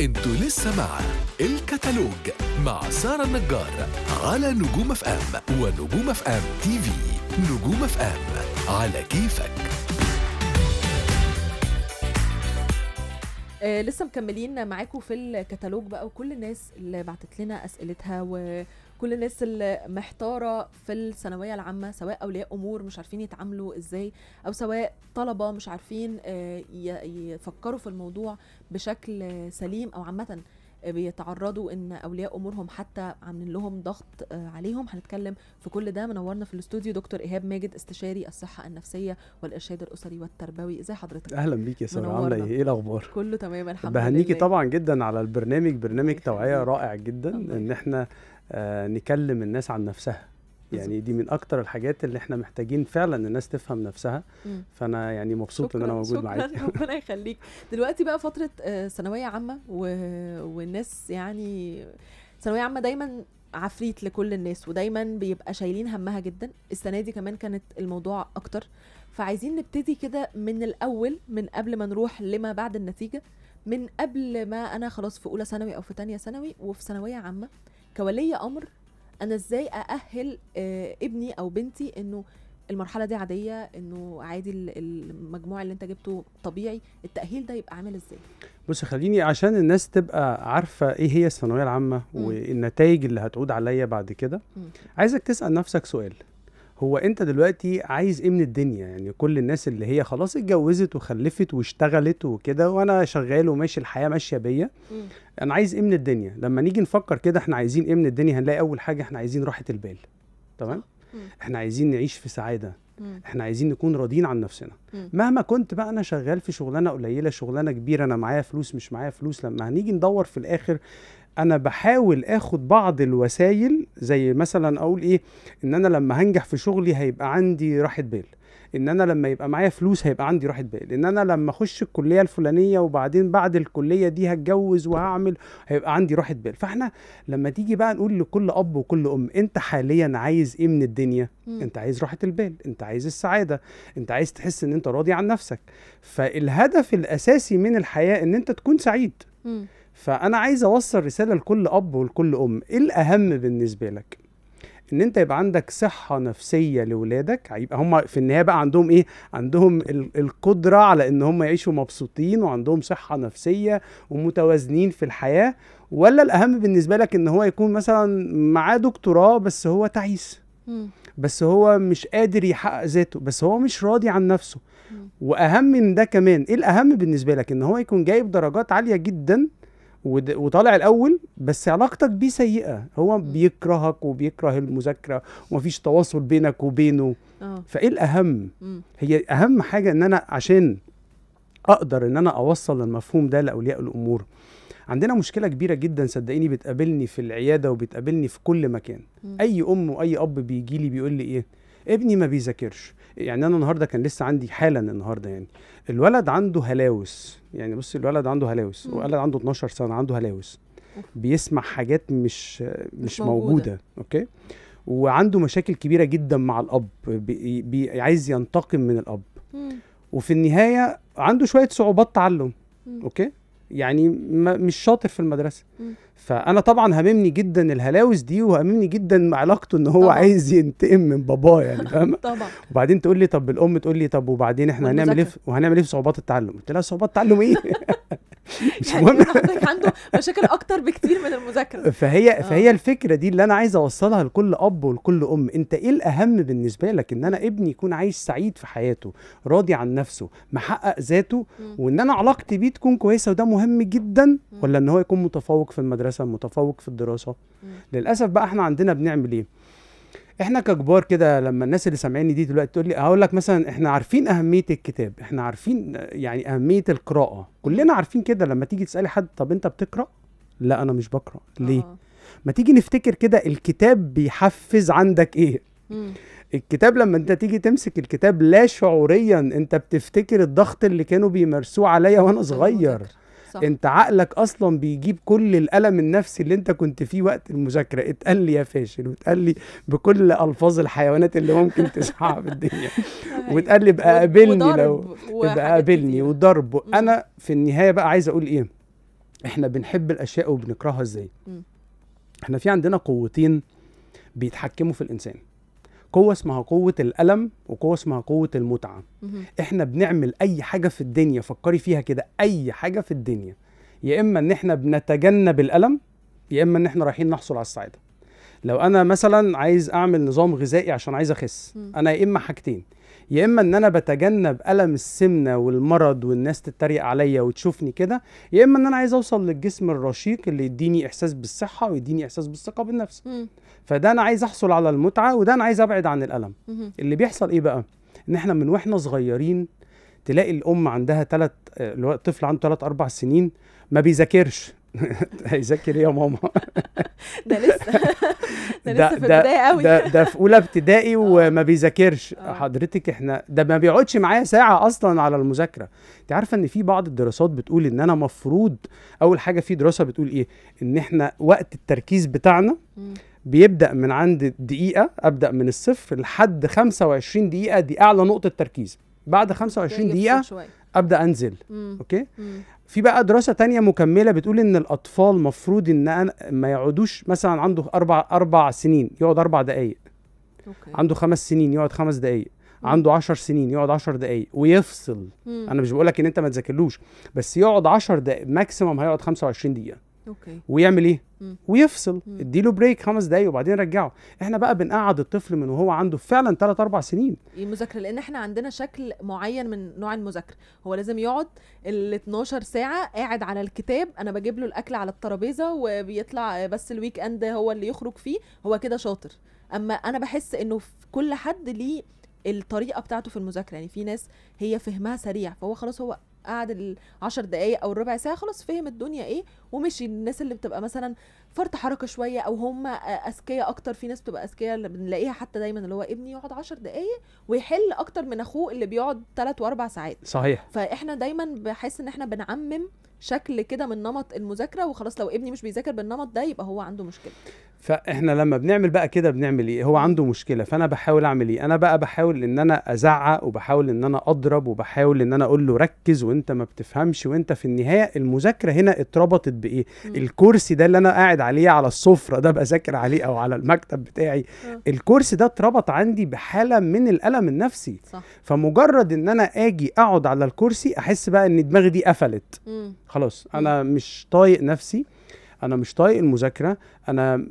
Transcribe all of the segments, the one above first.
أنتوا لسه مع الكتالوج مع سارة النجار على نجوم اف إم ونجوم اف إم تي في. نجوم اف إم على كيفك. آه لسه مكملين معاكم في الكتالوج بقى وكل الناس اللي بعتت لنا أسئلتها وكل الناس اللي محتارة في الثانوية العامة سواء أولياء أمور مش عارفين يتعاملوا إزاي أو سواء طلبة مش عارفين آه يفكروا في الموضوع بشكل سليم أو عامة آه، بيتعرضوا إن أولياء أمورهم حتى عاملين لهم ضغط آه، عليهم. هنتكلم في كل ده. منورنا في الاستوديو دكتور إيهاب ماجد استشاري الصحة النفسية والإرشاد الأسري والتربوي. ازي حضرتك؟ أهلا بيك يا سارة. عاملة. إيه؟ إيه الأخبار؟ كله تمام الحمد لله. بهنيكي طبعا جدا على البرنامج. برنامج توعية. رائع جدا إن إحنا نكلم الناس عن نفسها. يعني دي من أكتر الحاجات اللي إحنا محتاجين فعلا الناس تفهم نفسها. مم. فأنا يعني مبسوط إن أنا موجود شكرا. معاكي ربنا يخليك. دلوقتي بقى فترة آه، ثانوية عامة و... والناس يعني ثانوية عامة دايما عفريت لكل الناس ودايما بيبقى شايلين همها جدا. السنة دي كمان كانت الموضوع أكتر. فعايزين نبتدي كده من الأول من قبل ما نروح لما بعد النتيجة من قبل ما أنا خلاص في أولى ثانوي أو في تانية ثانوي وفي ثانوية عامة. كولي أمر أنا إزاي أأهل آه، ابني أو بنتي إنه المرحلة دي عادية إنه عادي ال- المجموع اللي أنت جبته طبيعي التأهيل ده يبقى عامل إزاي بص خليني عشان الناس تبقى عارفة إيه هي الثانوية العامة. والنتائج اللي هتعود عليا بعد كده. عايزك تسأل نفسك سؤال هو انت دلوقتي عايز إيه من الدنيا يعني كل الناس اللي هي خلاص اتجوزت وخلفت واشتغلت وكده وأنا شغال وماشي الحياة ماشية بيا. أنا عايز إيه من الدنيا لما نيجي نفكر كده إحنا عايزين إيه من الدنيا هنلاقي اول حاجة إحنا عايزين راحة البال تمام. إحنا عايزين نعيش في سعادة. إحنا عايزين نكون راضيين عن نفسنا. مهما كنت بقى أنا شغال في شغلانة قليلة شغلانة كبيرة أنا معايا فلوس مش معايا فلوس لما هنيجي ندور في الآخر أنا بحاول آخد بعض الوسائل زي مثلا أقول إيه إن أنا لما هنجح في شغلي هيبقى عندي راحة بال. إن أنا لما يبقى معايا فلوس هيبقى عندي راحة بال. إن أنا لما أخش الكلية الفلانية وبعدين بعد الكلية دي هتجوز وهعمل هيبقى عندي راحة بال. فإحنا لما تيجي بقى نقول لكل أب وكل أم أنت حاليا عايز إيه من الدنيا؟ مم. أنت عايز راحة البال. أنت عايز السعادة. أنت عايز تحس إن أنت راضي عن نفسك. فالهدف الأساسي من الحياة إن أنت تكون سعيد. مم. فأنا عايز أوصل رسالة لكل أب ولكل أم. إيه الأهم بالنسبة لك؟ إن أنت يبقى عندك صحة نفسية لاولادك هيبقى هم في النهاية بقى عندهم إيه؟ عندهم ال- القدرة على إن هم يعيشوا مبسوطين وعندهم صحة نفسية ومتوازنين في الحياة. ولا الأهم بالنسبة لك إن هو يكون مثلا معاه دكتوراه بس هو تعيس. بس هو مش قادر يحقق ذاته. بس هو مش راضي عن نفسه. وأهم من ده كمان إيه الأهم بالنسبة لك؟ إن هو يكون جايب درجات عالية جدا وطالع الأول بس علاقتك بيه سيئة. هو. بيكرهك وبيكره المذاكرة ومفيش تواصل بينك وبينه. آه. فإيه الأهم؟ مم. هي أهم حاجة إن أنا عشان أقدر إن أنا أوصل المفهوم ده لأولياء الأمور. عندنا مشكلة كبيرة جدا صدقيني بتقابلني في العيادة وبتقابلني في كل مكان. مم. أي أم وأي أب بيجي لي بيقول لي إيه؟ ابني ما بيذاكرش. يعني أنا النهارده كان لسه عندي حالا النهارده يعني الولد عنده هلاوس يعني بص الولد عنده هلاوس. الولد عنده 12 سنة عنده هلاوس. بيسمع حاجات مش مش موجودة. موجودة okay وعنده مشاكل كبيرة جدا مع الأب بي بي عايز ينتقم من الأب مم. وفي النهاية عنده شوية صعوبات تعلم مم. okay يعني ما مش شاطر في المدرسة مم. فأنا طبعا هاممني جدا الهلاوس دي وهاممني جدا علاقته إن هو طبعاً. عايز ينتقم من باباه يعني فاهم؟ طبعا. وبعدين تقول لي طب الأم تقول لي طب وبعدين إحنا هنعمل إيه وهنعمل إيه في صعوبات التعلم؟ قلت لها صعوبات التعلم إيه؟ مش يعني مهم. إن حضرتك عنده مشاكل أكتر بكتير من المذاكرة. فهي آه. فهي الفكرة دي اللي أنا عايز أوصلها لكل أب ولكل أم. أنت إيه الأهم بالنسبة لك؟ إن أنا ابني يكون عايش سعيد في حياته راضي عن نفسه محقق ذاته. وإن أنا علاقتي بيه تكون كويسة وده مهم جدا ولا إن هو يكون متفوق في المدرسة متفوق في الدراسة. للأسف بقى إحنا عندنا بنعمل إيه؟ إحنا ككبار كده لما الناس اللي سامعيني دي دلوقتي تقول لي هقول لك مثلا إحنا عارفين أهمية الكتاب إحنا عارفين يعني أهمية القراءة كلنا عارفين كده لما تيجي تسألي حد طب أنت بتقرأ لا أنا مش بقرأ ليه آه. ما تيجي نفتكر كده الكتاب بيحفز عندك إيه مم. الكتاب لما أنت تيجي تمسك الكتاب لا شعوريا أنت بتفتكر الضغط اللي كانوا بيمارسوه عليا وأنا صغير. صح. انت عقلك أصلا بيجيب كل الألم النفسي اللي انت كنت فيه وقت المذاكرة اتقال لي يا فاشل واتقال لي بكل ألفاظ الحيوانات اللي ممكن تسمعها في الدنيا. واتقال لي ابقى و- قابلني لو ابقى قابلني. وضرب. أنا في النهاية بقى عايز أقول إيه إحنا بنحب الأشياء وبنكرهها إزاي. إحنا في عندنا قوتين بيتحكموا في الإنسان قوة اسمها قوة الألم وقوة اسمها قوة المتعة. إحنا بنعمل أي حاجة في الدنيا فكري فيها كده أي حاجة في الدنيا يا إما إن إحنا بنتجنب الألم يا إما إن إحنا رايحين نحصل على السعادة لو أنا مثلا عايز أعمل نظام غذائي عشان عايز أخس. أنا يا إما حاجتين يا إما إن أنا بتجنب ألم السمنة والمرض والناس تتريق عليا وتشوفني كده يا إما إن أنا عايز أوصل للجسم الرشيق اللي يديني إحساس بالصحة ويديني إحساس بالثقة بالنفس مم. فده أنا عايز أحصل على المتعة وده أنا عايز أبعد عن الألم مهم. اللي بيحصل إيه بقى إن إحنا من وإحنا صغيرين تلاقي الأم عندها ثلاث اللي هو طفل عنده ثلاث أربع سنين ما بيذاكرش هيذاكر إيه يا ماما ده لسه ده لسه في البداية قوي ده ده في أولى ابتدائي وما بيذاكرش آه. حضرتك إحنا ده ما بيقعدش معايا ساعة أصلا على المذاكرة انت عارفة ان في بعض الدراسات بتقول إن أنا مفروض أول حاجة في دراسة بتقول إيه إن إحنا وقت التركيز بتاعنا. بيبدأ من عند دقيقة أبدأ من الصفر لحد 25 دقيقة دي أعلى نقطة تركيز بعد 25 يفصل دقيقة. أبدأ أنزل مم. okay مم. في بقى دراسة تانية مكملة بتقول إن الأطفال مفروض إن أنا ما يقعدوش مثلا عنده أربع أربع سنين يقعد أربع دقائق okay. عنده خمس سنين يقعد خمس دقائق مم. عنده عشر سنين يقعد عشر دقائق ويفصل. مم. أنا مش بقولك إن أنت ما تذاكرلوش بس يقعد عشر دقائق maximum هيقعد 25 دقيقة. okay. ويعمل إيه؟ مم. ويفصل. اديله break خمس دقايق وبعدين رجعه. إحنا بقى بنقعد الطفل من وهو عنده فعلا 3 4 سنين. المذاكرة لأن إحنا عندنا شكل معين من نوع المذاكرة. هو لازم يقعد ال 12 ساعة قاعد على الكتاب. أنا بجيب له الأكل على الترابيزة وبيطلع بس ال weekend هو اللي يخرج فيه. هو كده شاطر. أما أنا بحس إنه كل حد ليه الطريقة بتاعته في المذاكرة. يعني في ناس هي فهمها سريع فهو خلاص هو قعد العشر دقايق أو الربع ساعة خلاص فهم الدنيا إيه ومشي. الناس اللي بتبقى مثلا فرط حركة شوية أو هم أذكياء أكتر في ناس بتبقى أذكياء اللي بنلاقيها حتى دايما اللي هو ابني يقعد عشر دقايق ويحل أكتر من أخوه اللي بيقعد ثلاث وأربع ساعات. صحيح. فإحنا دايما بحس إن إحنا بنعمم شكل كده من نمط المذاكرة وخلاص لو ابني مش بيذاكر بالنمط ده يبقى هو عنده مشكلة. فإحنا لما بنعمل بقى كده بنعمل إيه؟ هو عنده مشكلة فأنا بحاول أعمل إيه؟ أنا بقى بحاول إن أنا أزعق وبحاول إن أنا أضرب وبحاول إن أنا أقول له ركز وأنت ما بتفهمش وأنت في النهاية المذاكرة هنا اتربطت بإيه؟ مم. الكرسي ده اللي أنا قاعد عليه على السفرة ده بذاكر عليه أو على المكتب بتاعي آه. الكرسي ده اتربط عندي بحالة من الألم النفسي. صح. فمجرد إن أنا آجي أقعد على الكرسي أحس بقى إن دماغي دي قفلت. خلاص أنا مش طايق نفسي. أنا مش طايق المذاكرة أنا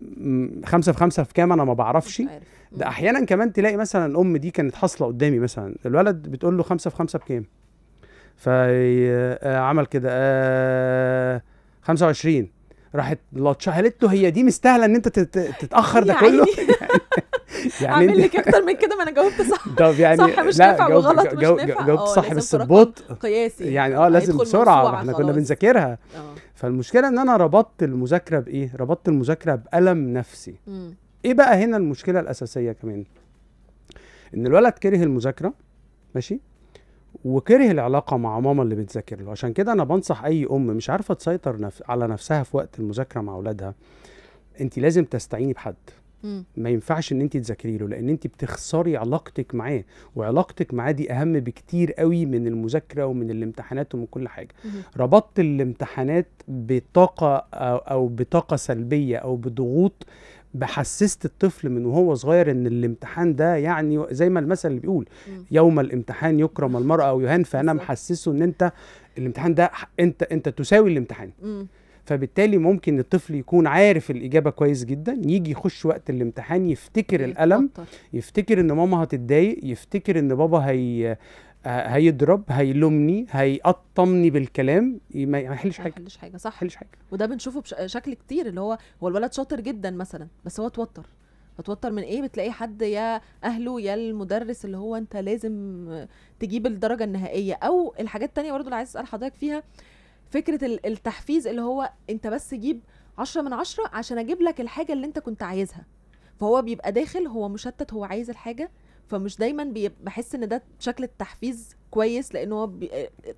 خمسة في خمسة في كام أنا ما بعرفش. ده. أحيانا كمان تلاقي مثلا الأم دي كانت حاصلة قدامي مثلا الولد بتقول له خمسة في خمسة بكام؟ فعمل كده آه 25 راحت لطشه قالت له هي دي مستاهلة إن أنت تت- تتأخر ده كله؟ عيني. اعمل لك أكتر من كده ما أنا جاوبت صح. طب يعني صح مش نافع جاوب- وغلط مش نافع. جاوبت آه، صح بس البوط قياسي. يعني آه لازم بسرعة موسوعة إحنا كنا. بنذاكرها. آه. فالمشكلة إن أنا ربطت المذاكرة بإيه؟ ربطت المذاكرة بألم نفسي. مم. إيه بقى هنا المشكلة الأساسية كمان؟ إن الولد كره المذاكرة ماشي؟ وكره العلاقة مع ماما اللي بتذاكر له. عشان كده أنا بنصح أي أم مش عارفة تسيطر نف... على نفسها في وقت المذاكرة مع أولادها. انت لازم تستعيني بحد. مم. ما ينفعش إن أنت تذاكري له لأن أنت بتخسري علاقتك معاه وعلاقتك معاه دي أهم بكتير قوي من المذاكرة ومن الامتحانات ومن كل حاجة مم. ربطت الامتحانات بطاقة أو, أو بطاقة سلبية أو بضغوط بحسست الطفل من وهو صغير إن الامتحان ده يعني زي ما المثل اللي بيقول مم. يوم الامتحان يكرم المرء أو يهان فأنا. محسسه إن أنت الامتحان ده أنت أنت تساوي الامتحان مم. فبالتالي ممكن الطفل يكون عارف الإجابة كويس جدا يجي يخش وقت الامتحان يفتكر الألم. يفتكر إن ماما هتتضايق يفتكر إن بابا هي هيضرب هيلومني هيقطمني بالكلام ما يحلش ما حاجة يحلش حاجة ما صح يحلش حاجة. وده بنشوفه بشكل كتير اللي هو هو الولد شاطر جدا مثلا بس هو اتوتر. اتوتر من إيه؟ بتلاقي حد يا أهله يا المدرس اللي هو أنت لازم تجيب الدرجة النهائية. أو الحاجات التانية برضو اللي عايز أسأل حضرتك فيها فكرة ال- التحفيز اللي هو انت بس جيب عشرة من عشرة عشان أجيب لك الحاجة اللي انت كنت عايزها. فهو بيبقى داخل هو مشتت هو عايز الحاجة فمش دايما بحس ان ده شكل التحفيز كويس لأن هو بي...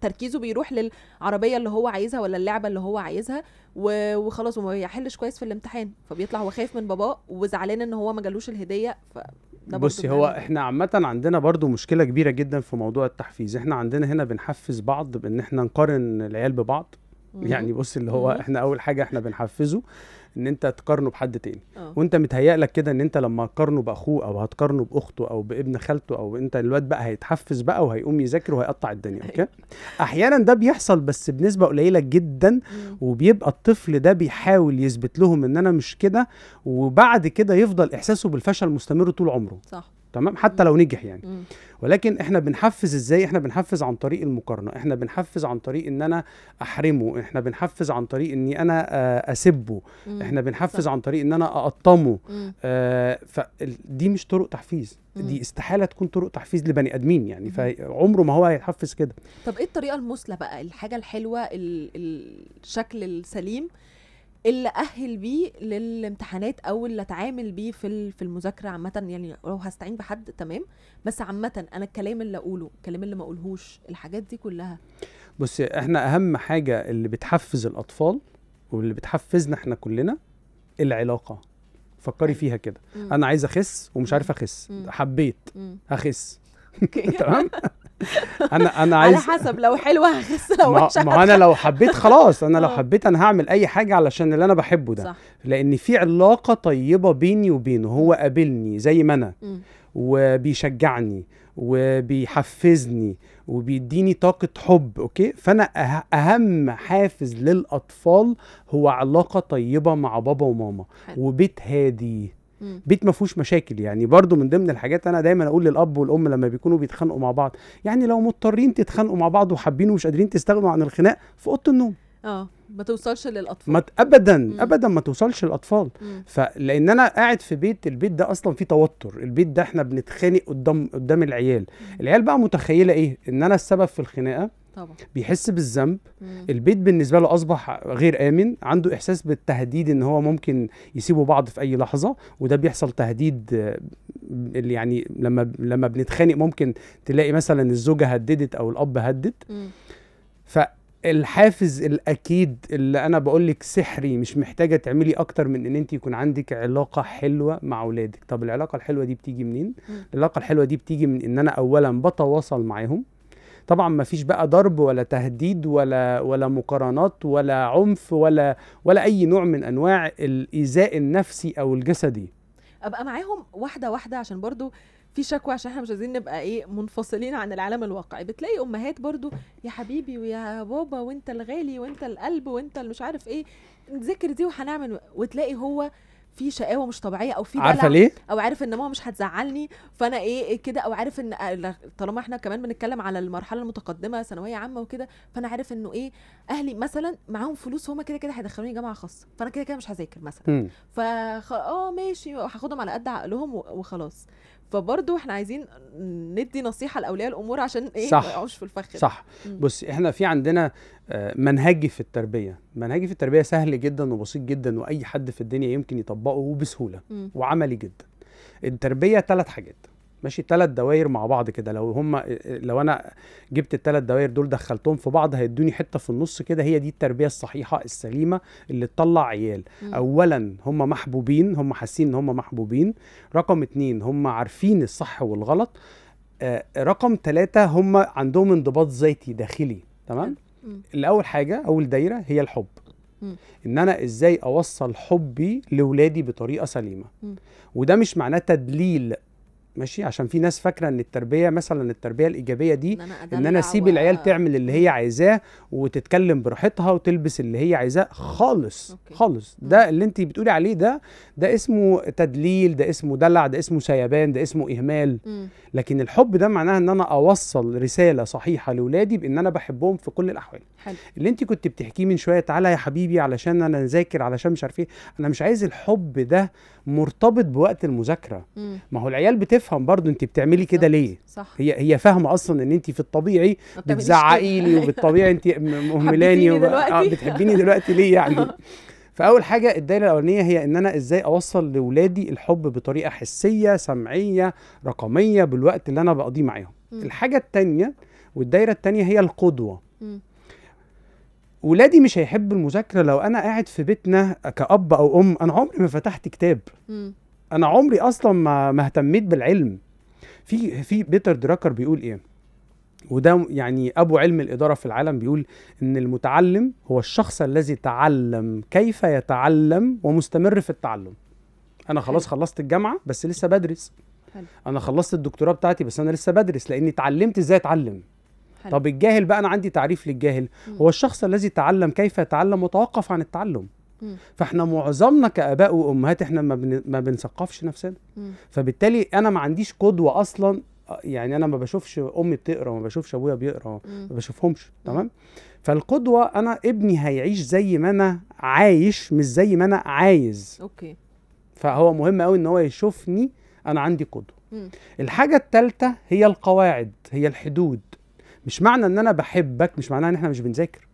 تركيزه بيروح للعربية اللي هو عايزها ولا اللعبة اللي هو عايزها و... وخلاص وما بيحلش كويس في الامتحان فبيطلع هو خايف من باباه وزعلان ان هو ما جالوش الهدية ف ده بصي هو إحنا عامة عندنا برضو مشكلة كبيرة جدا في موضوع التحفيز إحنا عندنا هنا بنحفز بعض بإن إحنا نقارن العيال ببعض. يعني بص اللي هو. إحنا أول حاجة إحنا بنحفزه إن أنت تقارنه بحد تاني. آه. وأنت متهيأ لك كده إن أنت لما تقارنه بأخوه أو هتقارنه بأخته أو بابن خالته أو أنت الواد بقى هيتحفز بقى وهيقوم يذاكر وهيقطع الدنيا أوكي؟ أحيانا ده بيحصل بس بنسبة قليلة جدا مم. وبيبقى الطفل ده بيحاول يثبت لهم إن أنا مش كده وبعد كده يفضل إحساسه بالفشل مستمر طول عمره. صح. تمام حتى لو نجح يعني مم. ولكن إحنا بنحفز إزاي إحنا بنحفز عن طريق المقارنة إحنا بنحفز عن طريق إن أنا أحرمه إحنا بنحفز عن طريق إني أنا آه، اسبه مم. إحنا بنحفز. عن طريق إن أنا اقطمه. آه فدي مش طرق تحفيز. دي استحالة تكون طرق تحفيز لبني آدمين يعني. فعمره ما هو هيتحفز كده طب إيه الطريقة المثلى بقى الحاجة الحلوة ال- الشكل السليم اللي أهل بيه للامتحانات أو اللي أتعامل بيه في في المذاكرة عامة يعني لو هستعين بحد تمام بس عامة أنا الكلام اللي أقوله الكلام اللي ما أقولهوش الحاجات دي كلها بص إحنا أهم حاجة اللي بتحفز الأطفال واللي بتحفزنا إحنا كلنا العلاقة فكري. فيها كده. أنا عايز أخس ومش عارف أخس. حبيت. هخس تمام؟ أنا أنا على عايز حسب لو حلوة هخس لو ما, وحشه ما أنا لو حبيت خلاص أنا لو آه. حبيت أنا هعمل أي حاجة علشان اللي أنا بحبه ده. صح. لأن في علاقة طيبة بيني وبينه هو قابلني زي ما أنا. مم. وبيشجعني وبيحفزني وبيديني طاقة حب أوكي؟ فأنا أه- أهم حافز للأطفال هو علاقة طيبة مع بابا وماما. حلو. وبيت هادي. مم. بيت ما فيهوش مشاكل. يعني برضو من ضمن الحاجات أنا دايما أقول للأب والأم لما بيكونوا بيتخانقوا مع بعض يعني لو مضطرين تتخانقوا مع بعض وحابين ومش قادرين تستغنوا عن الخناق في أوضة النوم. آه ما توصلش للأطفال. ما ابدا مم. ابدا ما توصلش للأطفال. مم. فلان أنا قاعد في بيت البيت ده أصلا فيه توتر. البيت ده إحنا بنتخانق قدام قدام العيال. العيال بقى متخيلة إيه؟ إن أنا السبب في الخناقة طبعا بيحس بالذنب. البيت بالنسبة له أصبح غير آمن عنده إحساس بالتهديد إن هو ممكن يسيبوا بعض في أي لحظة وده بيحصل تهديد اللي يعني لما لما بنتخانق ممكن تلاقي مثلا الزوجة هددت أو الأب هدد مم. فالحافز الأكيد اللي أنا بقول لك سحري مش محتاجة تعملي أكتر من إن أنت يكون عندك علاقة حلوة مع أولادك طب العلاقة الحلوة دي بتيجي منين. العلاقة الحلوة دي بتيجي من إن أنا اولا بتواصل معاهم طبعا ما فيش بقى ضرب ولا تهديد ولا ولا مقارنات ولا عنف ولا ولا أي نوع من أنواع الإيذاء النفسي أو الجسدي. أبقى معاهم واحدة واحدة عشان برضو في شكوى عشان إحنا مش عايزين نبقى إيه منفصلين عن العالم الواقعي. بتلاقي أمهات برضو يا حبيبي ويا بابا وأنت الغالي وأنت القلب وأنت اللي مش عارف إيه نذاكر دي وهنعمل وتلاقي هو في شقاوة مش طبيعية أو في عارفة ليه؟ أو عارف إن ماما مش هتزعلني فأنا إيه كده أو عارف إن آه، طالما إحنا كمان بنتكلم على المرحلة المتقدمة ثانوية عامة وكده فأنا عارف إنه إيه أهلي مثلا معاهم فلوس هما كده كده هيدخلوني جامعة خاصة فأنا كده كده مش هذاكر مثلا. فخ... آه ماشي هاخدهم على قد عقلهم وخلاص. فبرضه إحنا عايزين ندي نصيحة لأولياء الأمور عشان إيه صح. ما يقعوش في الفخ. صح. بص إحنا في عندنا آه، منهجي في التربية منهجي في التربية سهل جدا وبسيط جدا وأي حد في الدنيا يمكن يطبقه وبسهولة مم. وعملي جدا التربية ثلاث حاجات ماشي ثلاث دوائر مع بعض كده. لو هم لو أنا جبت الثلاث دوائر دول دخلتهم في بعض هيدوني حتة في النص كده. هي دي التربية الصحيحة السليمة اللي تطلع عيال. مم. اولا هم محبوبين هم حاسين إن هم محبوبين. رقم اتنين هم عارفين الصح والغلط. آه رقم ثلاثة هم عندهم انضباط ذاتي داخلي تمام. الأول حاجة أول دايرة هي الحب. إن أنا إزاي أوصل حبي لاولادي بطريقة سليمة. وده مش معناه تدليل ماشي عشان في ناس فاكرة إن التربية مثلا التربية الإيجابية دي إن أنا إن أدلع أنا أسيب و- العيال تعمل اللي هي. عايزاه وتتكلم براحتها وتلبس اللي هي عايزاه خالص أوكي. خالص. ده اللي انت بتقولي عليه ده ده اسمه تدليل ده اسمه دلع ده اسمه سيبان ده اسمه إهمال مم. لكن الحب ده معناها إن أنا أوصل رسالة صحيحة لاولادي بإن أنا بحبهم في كل الأحوال حلو اللي انت كنت بتحكيه من شوية تعالى يا حبيبي علشان أنا نذاكر علشان مش عارف إيه أنا مش عايز الحب ده مرتبط بوقت المذاكرة. ما هو العيال بتفهم برضو انت بتعملي كده. ليه صح هي هي فاهمة أصلا إن انت في الطبيعي بتزعقي. لي وبالطبيعي انت م- مهملاني وب... دلوقتي. آه بتحبيني دلوقتي ليه يعني فأول حاجة الدايرة الأولانية هي إن أنا إزاي أوصل لاولادي الحب بطريقة حسية سمعية رقمية بالوقت اللي أنا بقضيه معاهم. الحاجة التانية والدايرة التانية هي القدوة. ولادي مش هيحبوا المذاكرة لو أنا قاعد في بيتنا كأب أو أم أنا عمري ما فتحت كتاب مم. أنا عمري أصلا ما ما اهتميت بالعلم في في بيتر دراكر بيقول إيه وده يعني أبو علم الإدارة في العالم بيقول إن المتعلم هو الشخص الذي تعلم كيف يتعلم ومستمر في التعلم أنا خلاص. خلصت الجامعة بس لسه بدرس حلو. أنا خلصت الدكتوراه بتاعتي بس أنا لسه بدرس لأني اتعلمت إزاي أتعلم حلو. طب الجاهل بقى أنا عندي تعريف للجاهل مم. هو الشخص الذي تعلم كيف يتعلم وتوقف عن التعلم فاحنا معظمنا كآباء وأمهات إحنا ما, بن... ما بنثقفش نفسنا. فبالتالي أنا ما عنديش قدوة أصلا يعني أنا ما بشوفش أمي بتقرأ ما بشوفش أبويا بيقرأ. ما بشوفهمش تمام؟ فالقدوة أنا ابني هيعيش زي ما أنا عايش مش زي ما أنا عايز. أوكي. فهو مهم قوي إن هو يشوفني أنا عندي قدوة. الحاجة الثالثه هي القواعد هي الحدود. مش معنى إن أنا بحبك مش معناها إن إحنا مش بنذاكر.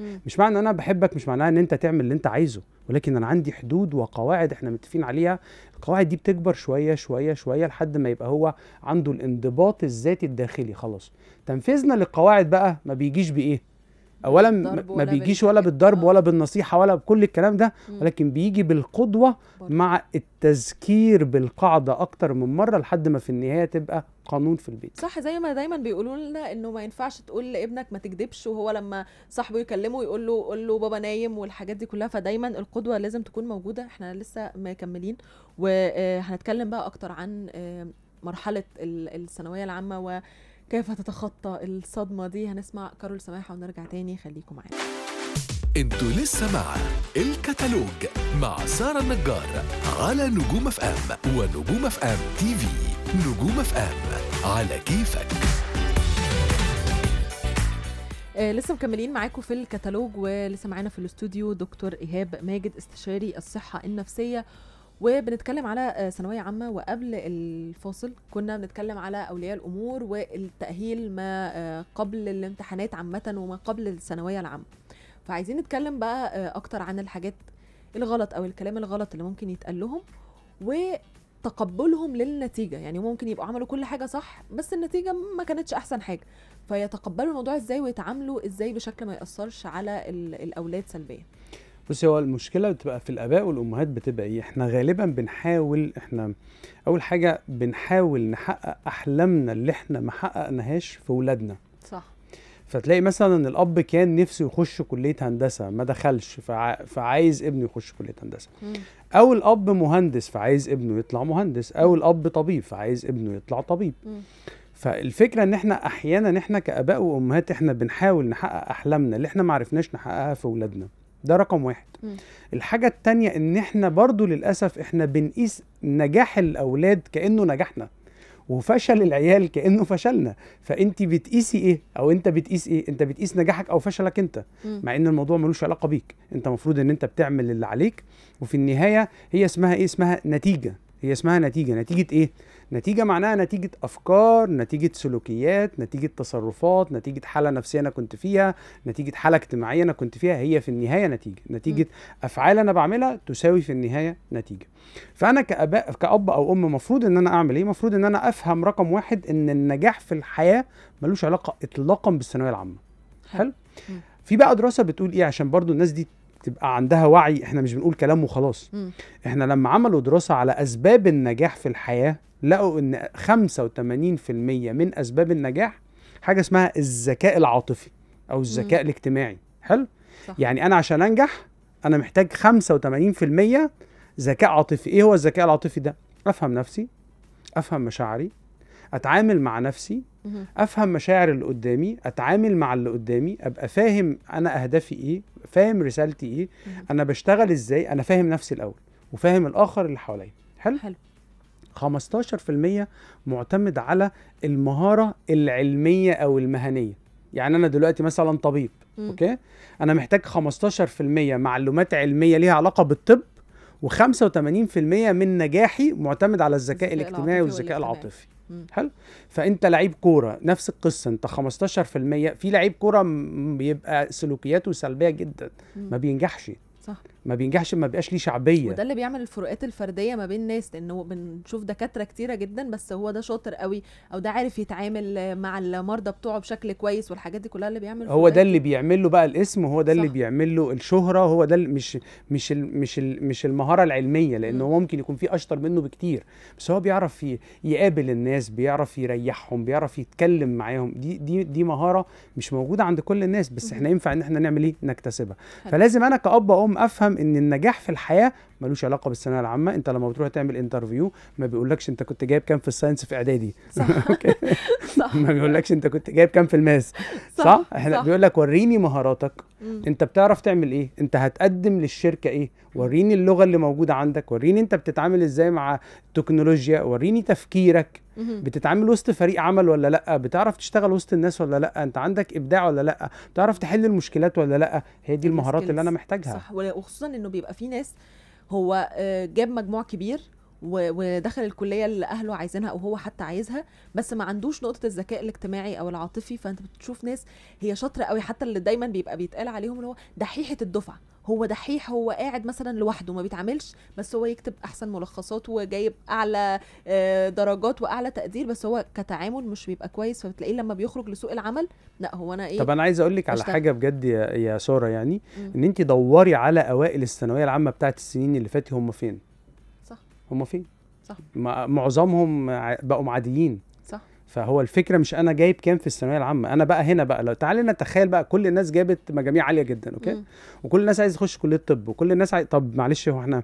مم. مش معنى إن أنا بحبك مش معناها إن أنت تعمل اللي أنت عايزه ولكن أنا عندي حدود وقواعد إحنا متفقين عليها القواعد دي بتكبر شوية شوية شوية لحد ما يبقى هو عنده الانضباط الذاتي الداخلي خلاص تنفيذنا للقواعد بقى ما بيجيش بإيه اولا ما بيجيش ولا. بالضرب آه. ولا بالنصيحة ولا بكل الكلام ده. ولكن بيجي بالقدوة. مع التذكير بالقاعدة أكتر من مرة لحد ما في النهاية تبقى قانون في البيت. صح زي ما دايما بيقولوا لنا إنه ما ينفعش تقول لابنك ما تكذبش وهو لما صاحبه يكلمه يقول له قول له بابا نايم والحاجات دي كلها. فدايما القدوة لازم تكون موجودة. إحنا لسه مكملين. وهنتكلم بقى أكتر عن آه، مرحلة ال- الثانوية العامة وكيف تتخطى الصدمة دي. هنسمع كارول سماحة ونرجع تاني. خليكم معانا. أنتوا لسه مع الكتالوج مع سارة النجار على نجوم اف إم ونجوم اف إم تي في. نجوم اف إم على كيفك. آه لسه مكملين معاكم في الكتالوج ولسه معانا في الاستوديو دكتور إيهاب ماجد استشاري الصحة النفسية. وبنتكلم على آه، ثانوية عامة. وقبل الفاصل كنا بنتكلم على أولياء الأمور والتأهيل ما آه، قبل الامتحانات عامة وما قبل الثانوية العامة. فعايزين نتكلم بقى آه، أكتر عن الحاجات الغلط أو الكلام الغلط اللي ممكن يتقال لهم وتقبلهم للنتيجة. يعني ممكن يبقوا عملوا كل حاجة صح بس النتيجة ما كانتش أحسن حاجة. فيتقبلوا الموضوع إزاي ويتعاملوا إزاي بشكل ما يأثرش على ال- الأولاد سلبيا؟ بصي هو المشكلة بتبقى في الآباء والأمهات بتبقى إيه؟ إحنا غالبا بنحاول إحنا أول حاجة بنحاول نحقق أحلامنا اللي إحنا ما حققناهاش في ولادنا. صح. فتلاقي مثلا الأب كان نفسه يخش كلية هندسة ما دخلش فع... فعايز ابنه يخش كلية هندسة. أو الأب مهندس فعايز ابنه يطلع مهندس. أو الأب طبيب فعايز ابنه يطلع طبيب. مم. فالفكرة إن إحنا أحيانا إحنا كآباء وأمهات إحنا بنحاول نحقق أحلامنا اللي إحنا ما عرفناش نحققها في اولادنا ده رقم واحد. مم. الحاجة التانية إن إحنا برضو للأسف إحنا بنقيس نجاح الأولاد كأنه نجاحنا. وفشل العيال كأنه فشلنا. فأنت بتقيسي إيه؟ أو أنت بتقيس إيه؟ أنت بتقيس نجاحك أو فشلك أنت. مع إن الموضوع ملوش علاقة بيك. أنت المفروض إن أنت بتعمل اللي عليك. وفي النهاية هي اسمها إيه؟ اسمها نتيجة. هي اسمها نتيجة. نتيجة إيه؟ نتيجة معناها نتيجة أفكار نتيجة سلوكيات نتيجة تصرفات نتيجة حالة نفسية أنا كنت فيها نتيجة حالة اجتماعية أنا كنت فيها هي في النهاية نتيجة. نتيجة أفعال أنا بعملها تساوي في النهاية نتيجة. فأنا كاباء كأب أو أم مفروض إن أنا أعمل إيه؟ مفروض إن أنا أفهم رقم واحد إن النجاح في الحياة ملوش علاقة اطلاقا بالثانوية العامة. حلو. في بقى دراسة بتقول إيه؟ عشان برضو الناس دي تبقى عندها وعي إحنا مش بنقول كلام وخلاص. إحنا لما عملوا دراسة على أسباب النجاح في الحياة لقوا إن 85% من أسباب النجاح حاجة اسمها الذكاء العاطفي أو الذكاء الاجتماعي. حلو؟ صح. يعني أنا عشان أنجح أنا محتاج 85% ذكاء عاطفي. إيه هو الذكاء العاطفي ده؟ أفهم نفسي أفهم مشاعري أتعامل مع نفسي. أفهم مشاعر اللي قدامي أتعامل مع اللي قدامي أبقى فاهم أنا أهدافي إيه فاهم رسالتي إيه. أنا بشتغل إزاي أنا فاهم نفسي الأول وفاهم الآخر اللي حواليا. حلو؟ حلو. 15% معتمد على المهارة العلمية أو المهنية يعني أنا دلوقتي مثلا طبيب مم. أوكي أنا محتاج 15% معلومات علمية ليها علاقة بالطب و85% من نجاحي معتمد على الذكاء الاجتماعي والذكاء. العاطفي. حلو فأنت لعيب كورة نفس القصة أنت 15% في لعيب كورة م- بيبقى سلوكياته سلبية جدا. ما بينجحش صح ما بينجحش ما بيبقاش ليه شعبية وده اللي بيعمل الفروقات الفردية ما بين الناس لأنه بنشوف دكاترة كتيرة جدا بس هو ده شاطر قوي أو ده عارف يتعامل مع المرضى بتوعه بشكل كويس والحاجات دي كلها اللي بيعمل هو ده. اللي بيعمل له بقى الاسم وهو ده اللي. بيعمل له الشهرة هو ده مش مش ال مش ال مش المهارة العلمية لأن مم. هو ممكن يكون في أشطر منه بكتير بس هو بيعرف يقابل الناس بيعرف يريحهم بيعرف يتكلم معاهم دي دي دي مهارة مش موجودة عند كل الناس بس. إحنا ينفع إن إحنا نعمل إيه نكتسبها. فلازم أنا كأب وأم أفهم ان النجاح في الحياة ملوش علاقة بالثانوية العامة. انت لما بتروح تعمل انترفيو ما بيقولكش انت كنت جايب كام في ال science في إعدادي. صح. صح. ما بيقولكش انت كنت جايب كام في ال math. صح, إحنا صح. بيقول لك وريني مهاراتك. مم. انت بتعرف تعمل إيه؟ انت هتقدم للشركة إيه؟ وريني اللغة اللي موجودة عندك. وريني انت بتتعامل إزاي مع التكنولوجيا. وريني تفكيرك. بتتعامل وسط فريق عمل ولا لأ؟ بتعرف تشتغل وسط الناس ولا لأ؟ انت عندك إبداع ولا لأ؟ بتعرف تحل المشكلات ولا لأ؟ هي دي المهارات اللي أنا. محتاجها. صح. وخصوصا إنه بيبقى في ناس هو آه، جاب مجموع كبير ودخل الكلية اللي أهله عايزينها أو هو حتى عايزها بس ما عندوش نقطة الذكاء الاجتماعي أو العاطفي. فأنت بتشوف ناس هي شاطرة قوي حتى اللي دايما بيبقى بيتقال عليهم اللي هو دحيحة الدفعة. هو دحيح هو قاعد مثلا لوحده ما بيتعاملش بس هو يكتب أحسن ملخصات وجايب أعلى آه، درجات وأعلى تقدير بس هو كتعامل مش بيبقى كويس فبتلاقيه لما بيخرج لسوق العمل لا هو أنا إيه طب أنا عايز أقول لك على. حاجة بجد يا, يا سارة يعني مم. إن أنت دوري على أوائل الثانوية العامة بتاعت السنين اللي فاتت هم فين صح هم فين صح. معظمهم بقوا عاديين فهو الفكرة مش أنا جايب كام في الثانوية العامة أنا بقى هنا بقى لو تعالى نتخيل بقى كل الناس جابت مجاميع عالية جدا أوكي مم. وكل الناس عايز تخش كلية طب وكل الناس عايز... طب معلش هو إحنا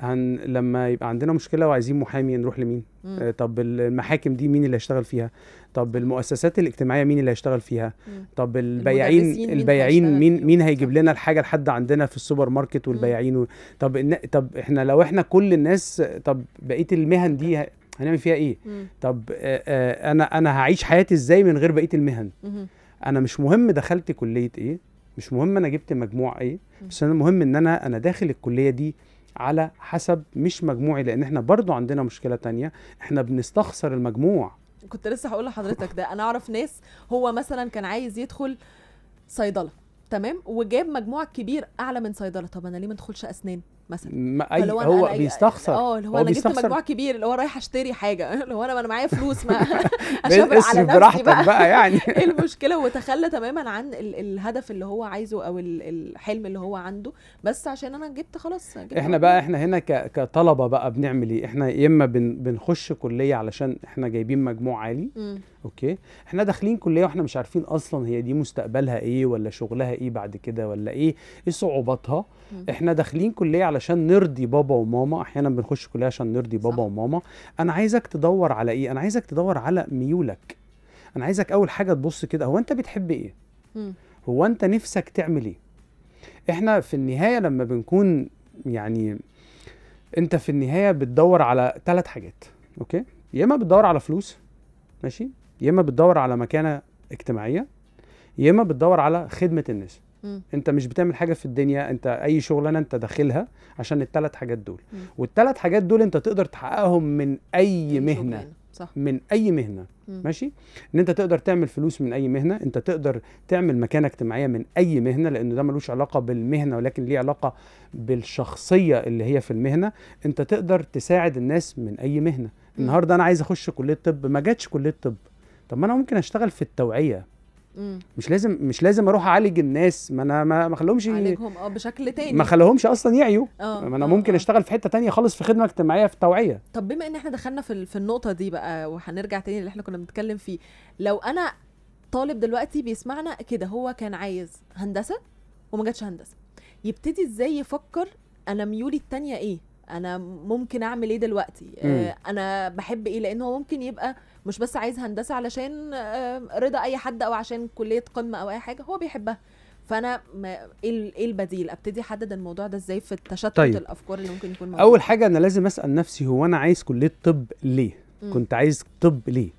هن... لما يبقى عندنا مشكلة وعايزين محامي نروح لمين مم. آه، طب المحاكم دي مين اللي هيشتغل فيها طب المؤسسات الاجتماعية مين اللي هيشتغل فيها مم. طب البياعين البياعين مين؟ مين هيجيب. لنا الحاجة لحد عندنا في السوبر ماركت والبياعين و... طب. طب إحنا لو إحنا كل الناس طب بقية المهن دي هنعمل فيها إيه؟ مم. طب آه، آه، أنا أنا هعيش حياتي إزاي من غير بقية المهن؟ مهم. أنا مش مهم دخلت كلية إيه؟ مش مهم أنا جبت مجموع إيه؟ مم. بس أنا المهم إن أنا أنا داخل الكلية دي على حسب مش مجموعي لأن إحنا برضو عندنا مشكلة تانية. إحنا بنستخسر المجموع. كنت لسه هقول لحضرتك ده. أنا أعرف ناس هو مثلا كان عايز يدخل صيدلة تمام؟ وجاب مجموع كبير أعلى من صيدلة. طب أنا ليه ما أدخلش أسنان؟ مثلا. ما أي هو أنا- بيستخسر. آه اللي هو, هو أنا جبت. مجموع كبير اللي هو رايح أشتري حاجة. اللي هو أنا أنا معايا فلوس ما اشبر على نفسي براحتك بقى. بقى يعني. إيه المشكلة وتخلى تماما عن ال الهدف اللي هو عايزه أو ال الحلم اللي هو عنده. بس عشان أنا جبت خلاص جبت إحنا. بقى إحنا هنا ك- كطلبة بقى بنعمل إيه؟ إحنا يا إما بن بنخش كلية علشان إحنا جايبين مجموع عالي. مم. أوكي. إحنا داخلين كلية وإحنا مش عارفين أصلا هي دي مستقبلها إيه ولا شغلها إيه بعد كده ولا إيه. إيه صعوباتها. إحنا داخلين كلية علشان نرضي بابا وماما. أحيانا بنخش كلية عشان نرضي بابا صح. وماما. أنا عايزك تدور على إيه؟ أنا عايزك تدور على ميولك. أنا عايزك أول حاجة تبص كده هو أنت بتحب إيه؟ مم. هو أنت نفسك تعمل إيه؟ إحنا في النهاية لما بنكون يعني أنت في النهاية بتدور على ثلاث حاجات أوكي؟ يا إما بتدور على فلوس ماشي؟ يا إما بتدور على مكانة اجتماعية يا إما بتدور على خدمة الناس. مم. أنت مش بتعمل حاجة في الدنيا أنت أي شغلانة أنت داخلها عشان الثلاث حاجات دول. والثلاث حاجات دول أنت تقدر تحققهم من أي مهنة. صح. من أي مهنة. مم. ماشي؟ إن أنت تقدر تعمل فلوس من أي مهنة أنت تقدر تعمل مكانة اجتماعية من أي مهنة لأن ده ملوش علاقة بالمهنة ولكن ليه علاقة بالشخصية اللي هي في المهنة. أنت تقدر تساعد الناس من أي مهنة. النهارده أنا عايز أخش كلية طب ما جاتش كلية طب. طب ما أنا ممكن أشتغل في التوعية. مم. مش لازم مش لازم أروح أعالج الناس. ما أنا ما ما اخليهمش عالجهم آه بشكل تاني. ما خليهمش أصلا يعيوا. آه ما أنا آه، ممكن آه. أشتغل في حتة تانية خالص في خدمة اجتماعية في التوعية. طب بما إن إحنا دخلنا في في النقطة دي بقى وهنرجع تاني اللي إحنا كنا بنتكلم فيه لو أنا طالب دلوقتي بيسمعنا كده هو كان عايز هندسة وما جاتش هندسة. يبتدي إزاي يفكر أنا ميولي التانية إيه؟ أنا ممكن أعمل إيه دلوقتي؟ آه أنا بحب إيه؟ لأن هو ممكن يبقى مش بس عايز هندسة علشان آه رضا أي حد أو عشان كلية قمة أو أي حاجة هو بيحبها. فأنا ما إيه إيه البديل؟ أبتدي أحدد الموضوع ده إزاي في التشتت طيب. الأفكار اللي ممكن يكون موجود أول حاجة أنا لازم أسأل نفسي هو أنا عايز كلية طب ليه؟ مم. كنت عايز طب ليه؟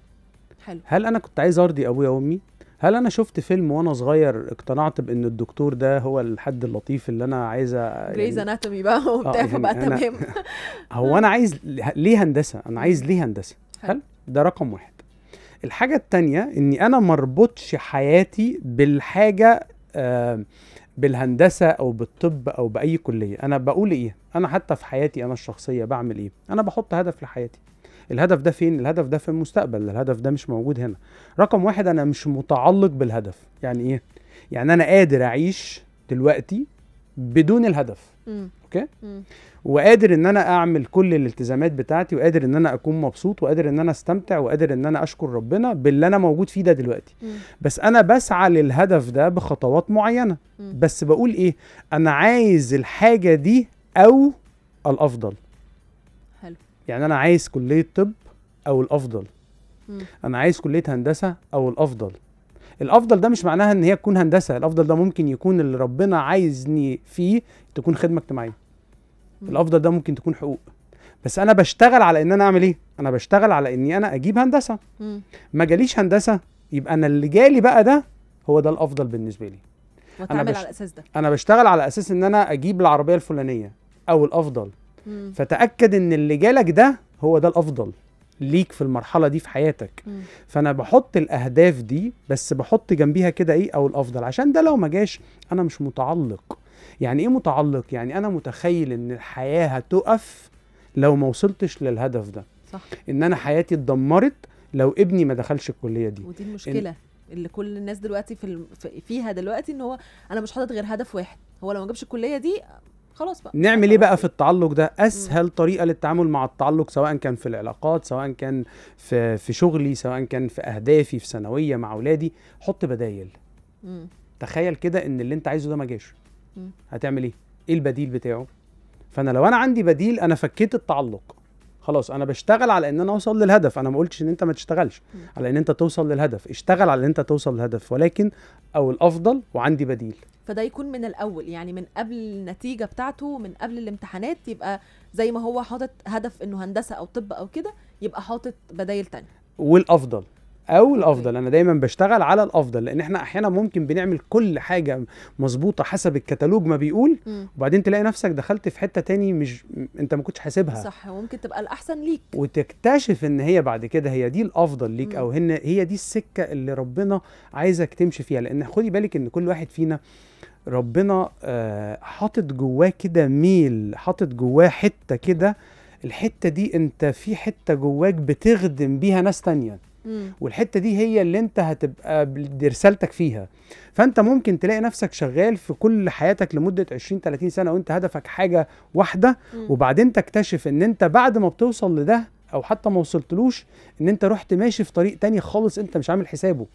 حلو. هل أنا كنت عايز أرضي أبويا وأمي؟ هل أنا شفت فيلم وأنا صغير اقتنعت بإن الدكتور ده هو الحد اللطيف اللي أنا عايزة جريز يعني اناتومي بقى وبتاع يعني فبقى أنا- تمام. هو أنا عايز ليه هندسة؟ أنا عايز ليه هندسة؟ حلو. هل ده رقم واحد. الحاجة التانية إني أنا مربطش حياتي بالحاجة آه بالهندسة أو بالطب أو بأي كلية. أنا بقول إيه؟ أنا حتى في حياتي أنا الشخصية بعمل إيه؟ أنا بحط هدف لحياتي. الهدف ده فين؟ الهدف ده في المستقبل. الهدف ده مش موجود هنا. رقم واحد أنا مش متعلق بالهدف. يعني إيه؟ يعني أنا قادر أعيش دلوقتي بدون الهدف. مم. أوكي؟ وقادر إن أنا أعمل كل الالتزامات بتاعتي وقادر إن أنا أكون مبسوط وقادر إن أنا أستمتع وقادر إن أنا أشكر ربنا باللي أنا موجود فيه ده دلوقتي مم. بس أنا بسعى للهدف ده بخطوات معينة مم. بس بقول إيه أنا عايز الحاجة دي أو الأفضل حلو يعني أنا عايز كلية طب أو الأفضل مم. أنا عايز كلية هندسة أو الأفضل الأفضل ده مش معناها إن هي تكون هندسة الأفضل ده ممكن يكون اللي ربنا عايزني فيه تكون خدمة اجتماعية. الأفضل ده ممكن تكون حقوق. بس أنا بشتغل على إن أنا أعمل إيه؟ أنا بشتغل على إني أنا أجيب هندسة. ما جاليش هندسة يبقى أنا اللي جالي بقى ده هو ده الأفضل بالنسبة لي. واتعامل بش- على الأساس ده. أنا بشتغل على أساس إن أنا أجيب العربية الفلانية أو الأفضل. مم. فتأكد إن اللي جالك ده هو ده الأفضل ليك في المرحلة دي في حياتك. مم. فأنا بحط الأهداف دي بس بحط جنبيها كده إيه؟ أو الأفضل. عشان ده لو ما جاش أنا مش متعلق. يعني إيه متعلق؟ يعني أنا متخيل إن الحياة هتقف لو ما وصلتش للهدف ده. صح. إن أنا حياتي اتدمرت لو ابني ما دخلش الكلية دي. ودي المشكلة اللي كل الناس دلوقتي في الم... فيها دلوقتي إن هو أنا مش حاطط غير هدف واحد. هو لو ما جابش الكلية دي خلاص بقى. نعمل إيه بقى في التعلق ده؟ أسهل طريقة للتعامل مع التعلق سواء كان في العلاقات سواء كان في في شغلي سواء كان في أهدافي في ثانوية مع أولادي. حط بدايل. مم. تخيل كده إن اللي أنت عايزه ده ما جاش. هتعمل إيه؟ إيه البديل بتاعه؟ فانا لو أنا عندي بديل أنا فكيت التعلق. خلاص أنا بشتغل على ان أنا اوصل للهدف. أنا ما قلتش ان انت ما تشتغلش. على ان انت توصل للهدف. اشتغل على ان انت توصل للهدف. ولكن أو الافضل وعندي بديل. فده يكون من الأول. يعني من قبل النتيجة بتاعته من قبل الامتحانات يبقى زي ما هو حاطط هدف إنه هندسة أو طب أو كده يبقى حاطط بدايل تانية والأفضل. أو الأفضل. أنا دايما بشتغل على الأفضل لأن إحنا أحيانا ممكن بنعمل كل حاجة مظبوطة حسب الكتالوج ما بيقول. وبعدين تلاقي نفسك دخلت في حتة تاني مش أنت ما كنتش حاسبها. صح وممكن تبقى الأحسن ليك. وتكتشف إن هي بعد كده هي دي الأفضل ليك. أو هن هي دي السكة اللي ربنا عايزك تمشي فيها. لأن خدي بالك إن كل واحد فينا ربنا آه، حاطط جواه كده ميل حاطط جواه حتة كده. الحتة دي أنت في حتة جواك بتخدم بيها ناس تانية. مم. والحتة دي هي اللي انت هتبقى رسالتك فيها فانت ممكن تلاقي نفسك شغال في كل حياتك لمدة 20 30 سنة وانت هدفك حاجة واحدة مم. وبعدين تكتشف ان انت بعد ما بتوصل لده أو حتى ما وصلتلوش ان انت رحت ماشي في طريق تاني خالص انت مش عامل حسابه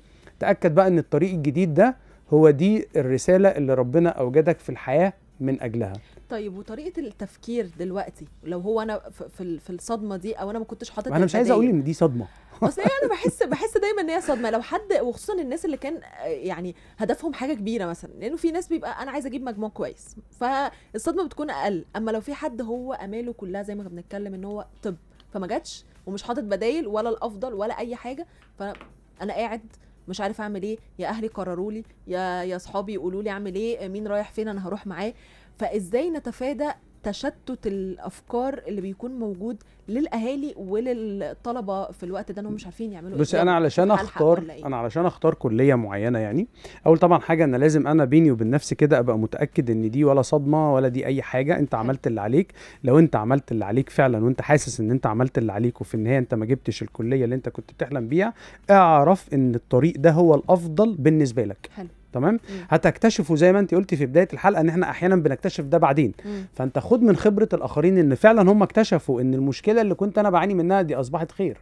تأكد بقى ان الطريق الجديد ده هو دي الرسالة اللي ربنا أوجدك في الحياة من أجلها طيب وطريقة التفكير دلوقتي لو هو أنا في في ال- في الصدمة دي أو أنا ما كنتش حاطط أنا مش عايز أقول. إن دي صدمة أصل هي أنا بحس بحس دايما إن هي صدمة لو حد وخصوصا الناس اللي كان يعني هدفهم حاجة كبيرة مثلا لأنه في ناس بيبقى أنا عايز أجيب مجموع كويس فالصدمة بتكون أقل أما لو في حد هو أماله كلها زي ما كنا بنتكلم إن هو طب فما جاتش ومش حاطط بدايل ولا الأفضل ولا أي حاجة فأنا قاعد مش عارف اعمل إيه. يا أهلي قرروا لي يا يا اصحابي يقولوا لي اعمل إيه مين رايح فين أنا هروح معاه. فازاي نتفادى تشتت الأفكار اللي بيكون موجود للأهالي وللطلبة في الوقت ده انهم مش عارفين يعملوا بص إيه أنا علشان اختار إيه؟ أنا علشان أختار كلية معينة يعني أول طبعا حاجة إن لازم أنا بيني وبين نفسي كده أبقى متأكد إن دي ولا صدمة ولا دي أي حاجة أنت عملت اللي عليك. لو أنت عملت اللي عليك فعلا وأنت حاسس إن أنت عملت اللي عليك وفي النهاية أنت ما جبتش الكلية اللي أنت كنت بتحلم بيها اعرف إن الطريق ده هو الأفضل بالنسبة لك. حلو. تمام. هتكتشفوا زي ما انت قلتي في بداية الحلقة ان إحنا أحيانا بنكتشف ده بعدين. فانت خد من خبرة الآخرين ان فعلا هم اكتشفوا ان المشكلة اللي كنت أنا بعاني منها دي اصبحت خير.